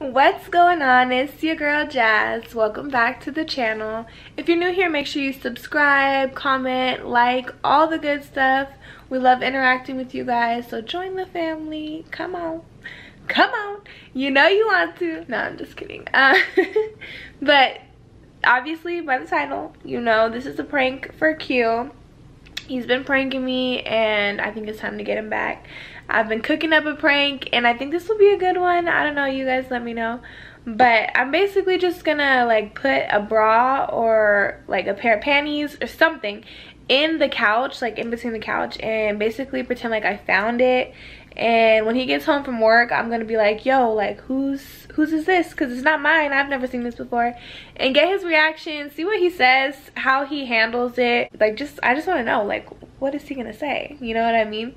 What's going on? It's your girl Jas. Welcome back to the channel. If you're new here, make sure you subscribe, comment, like, all the good stuff. We love interacting with you guys, so join the family. Come on. Come on. You know you want to. No, I'm just kidding. Uh, but obviously by the title, you know this is a prank for Q. He's been pranking me and I think it's time to get him back. I've been cooking up a prank and I think this will be a good one. I don't know, you guys let me know. But I'm basically just gonna like put a bra or like a pair of panties or something in the couch, like in between the couch and basically pretend like I found it. And when he gets home from work, I'm gonna be like, yo, like who's whose is this? Cause it's not mine, I've never seen this before. And get his reaction, see what he says, how he handles it. Like just, I just wanna know, like what is he gonna say? You know what I mean?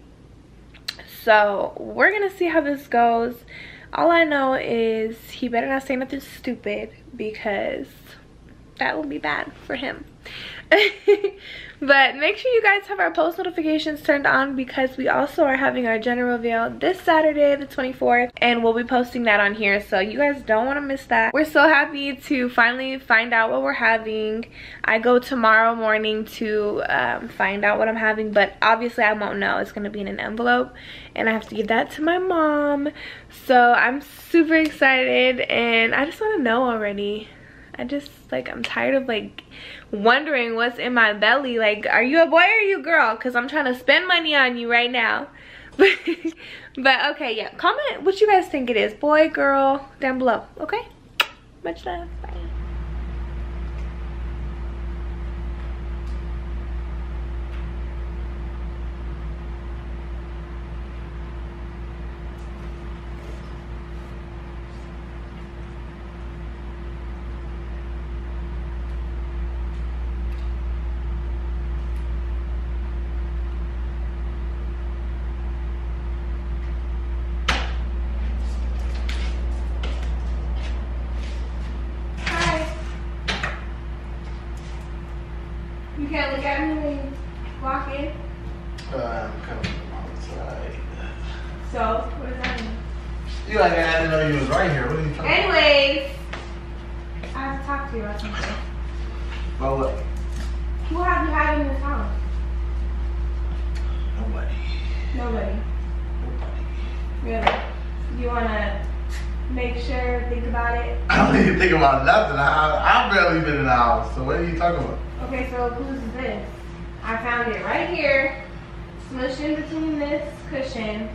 So we're gonna see how this goes. All I know is he better not say nothing stupid because that will be bad for him. but make sure you guys have our post notifications turned on because we also are having our gender reveal this Saturday the 24th and we'll be posting that on here so you guys don't want to miss that. We're so happy to finally find out what we're having. I go tomorrow morning to um, find out what I'm having but obviously I won't know. It's going to be in an envelope and I have to give that to my mom. So I'm super excited and I just want to know already. I just like I'm tired of like wondering what's in my belly. Like are you a boy or are you a girl? Because I'm trying to spend money on you right now. But okay yeah. Comment what you guys think it is. Boy girl down below. Okay? Much love. Bye You can't look at me when you walk in. Uh, I'm coming outside. So, what does that mean? You like I didn't know you was right here. What are you talking about? Anyways, I have to talk to you about something. About what? Who have you had in this house? Nobody. Nobody. Nobody. Really? You wanna make sure, think about it? I don't even think about nothing. I, I've barely been in the house. So what are you talking about? Okay, so whose is this? I found it right here, smushed in between this cushion.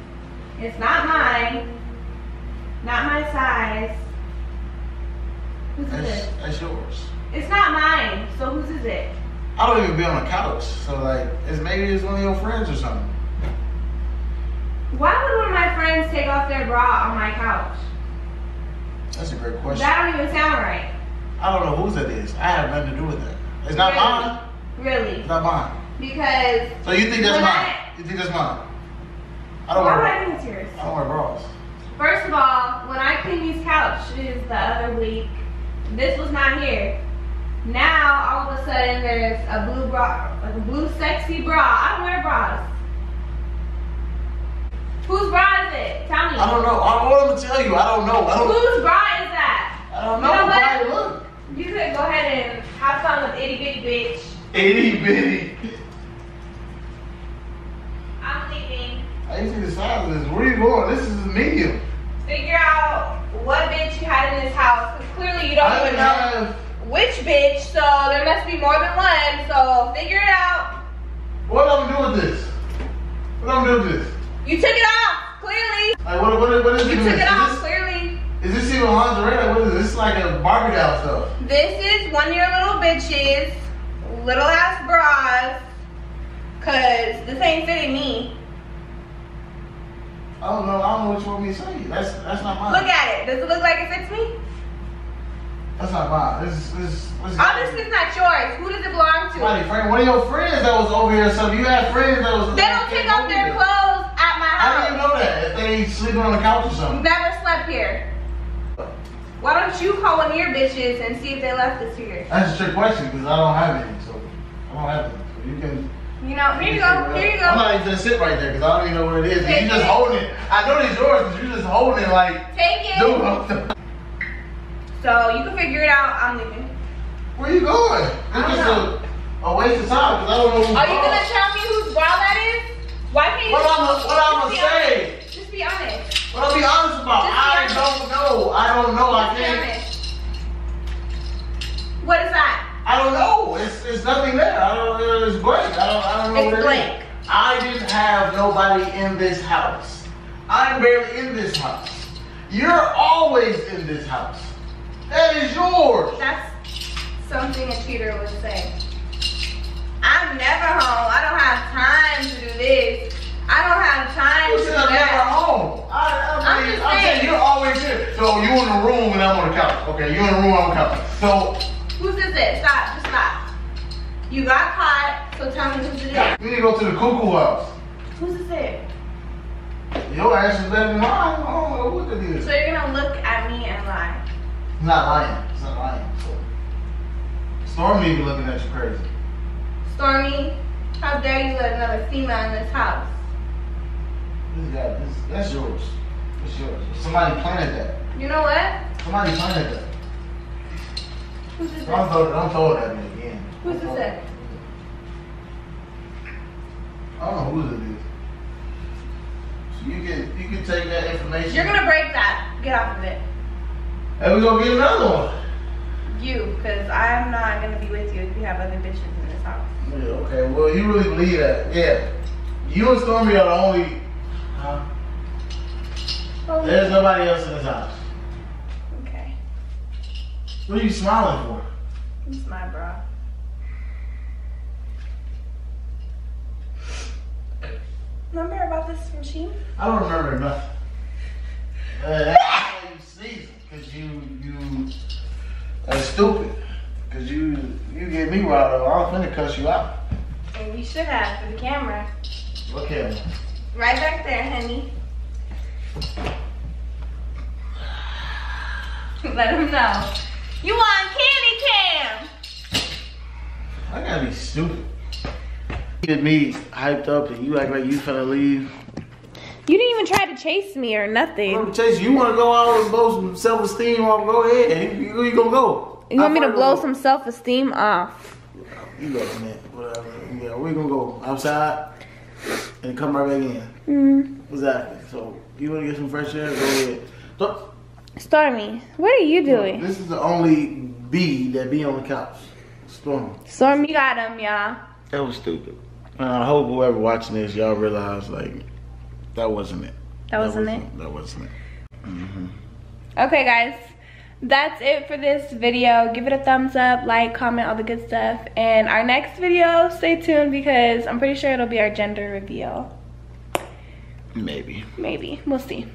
It's not mine, not my size. Whose is That's, this? that's yours. It's not mine, so whose is it? I don't even be on the couch. So like, it's maybe it's one of your friends or something. Why would one of my friends take off their bra on my couch? That's a great question. That don't even sound right. I don't know whose it is. I have nothing to do with that. It's not Really? mine. Really? It's not mine. Because So you think that's mine? I- You think that's mine? I don't why wear. I think it's yours? I don't wear bras. First of all, when I cleaned these couches the other week, this was not here. Now all of a sudden there's a blue bra, like a blue sexy bra. I wear bras. Whose bra is it? Tell me. I don't know. I, what I'm gonna tell you, I don't know. I don't. Whose bra is that? I don't You know. know what? Look. You could go ahead and have fun with itty bitty bitch. Itty bitty. I'm leaving. I didn't see the size of this. Where are you going? This is medium. Figure out what bitch you had in this house. Cause clearly you don't I even know have. which bitch, so there must be more than one. So figure it out. What am I'm gonna do with this? What I'm gonna do with this? You took it off, clearly. Like what? What? What is You took it off, clearly. is this even lingerie? Like what is this? This is like a Barbie doll stuff. This is one of your little bitches, little ass bras, cause this ain't fitting me. I don't know. I don't know what you want me to say. That's that's not mine. Look at it. Does it look like it fits me? That's not mine. This is this. this Obviously, it's not yours. Who does it belong to? Somebody, friend, one of your friends that was over here So something. You had friends that was. They don't take off their Sleeping on the couch or something. Never slept here. Why don't you call one of your bitches and see if they left this here? That's a trick question because I don't have any. So I don't have any. So you can. You know, here you go. Here you go. I'm not even gonna sit right there because I don't even know what it is. Take you just holding it. I know it's yours because you just holding it like. Take it. Dude, So you can figure it out. I'm leaving. Where are you going? This is know. a, a waste of time because I don't know who's Are you gonna tell me whose bra that is? Why can't you I'ma- what I'ma just be say? honest. Just be What I'll be honest about, be I don't know. I don't know. I can't. What is that? I don't know. It's, it's nothing there. I don't. It's blank. I don't. I don't know It's what it is. blank. I didn't have nobody in this house. I'm barely in this house. You're always in this house. That is yours. That's something a cheater would say. I'm never home. I don't have time to do this. I don't have time You to said do I'm never that. home. I, I I'm mean, just I'm saying saying. you're always here. So you in the room and I'm on the couch. Okay, you in the room, I'm couch. So Whose is it? Stop. Just stop. You got caught, so tell me whose it is. we need to go to the cuckoo house. Whose is it? Your ass is better than mine. I don't know what it is. So you're gonna look at me and lie. It's not lying. It's not lying. So. Stormy be looking at you crazy. Stormy, how dare you let another female in this house? This guy, this, that's yours. That's yours. Somebody planted that. You know what? Somebody planted that. Whose is Don't throw, don't throw it at me again. Who's this at? I don't know who it is. So you can you can take that information. You're gonna break that. Get off of it. And we're gonna get another one. You, because I'm not gonna be with you if you have other bitches in this house. Yeah, okay. Well, you really believe that? Yeah. You and Stormy are the only. Huh? There's nobody else in this house. Okay. What are you smiling for? It's my bra. Remember about this Shein? I don't remember nothing. Uh, that's why you sneezing, cause you you that's stupid. Cause you you get me riled up. I'm finna cuss you out. And you should have for the camera. Look at me. Right back there, honey. Let him know. You want candy cam? I gotta be stupid. You Get me hyped up and you act like you finna leave. You didn't even try to chase me or nothing. I'm Chase, you wanna go out and blow some self-esteem off? Go ahead. You, you, you gonna go? You want me to blow go. some self-esteem off? You go, man. Whatever. Yeah, we gonna go outside and come right back in. Mm. Exactly. So you wanna get some fresh air? Go ahead. So, Stormy, what are you doing? This is the only bee that be on the couch. Stormy. Stormy got him, y'all. That was stupid. And I hope whoever watching this, y'all realize like that wasn't it. That wasn't it? That wasn't it. Okay, guys. That's it for this video. Give it a thumbs up, like, comment, all the good stuff. And our next video, stay tuned because I'm pretty sure it'll be our gender reveal. Maybe. Maybe. We'll see.